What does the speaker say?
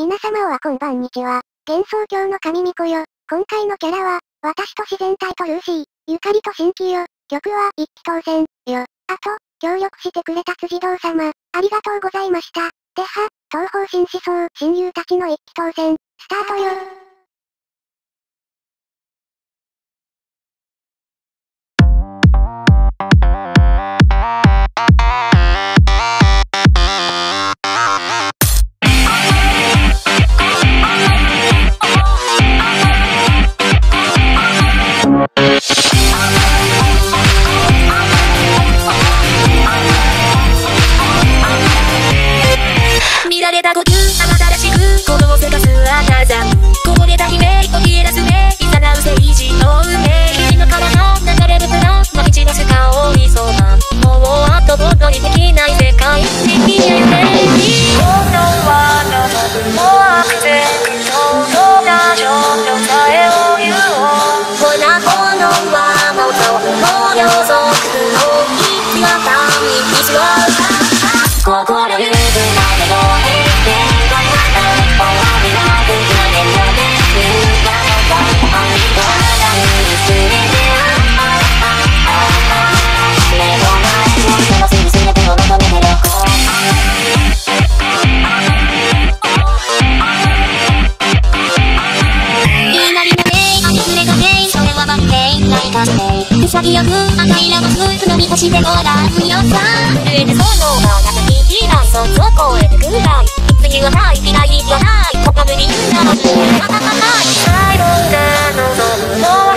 皆様はこんばんにちは。幻想郷の神巫女よ。今回のキャラは、私と自然体とルーシー、ゆかりと新規よ。曲は一気当選、よ。あと、協力してくれた辻堂様、ありがとうございました。では、東方新思想、親友たちの一気当選、スタートよ。たって潔く赤いラムつまみ押してごらんよさええでそのままたききらそそこてくらい。次はない未来はない。ここでみなの夢はない。最後で望むの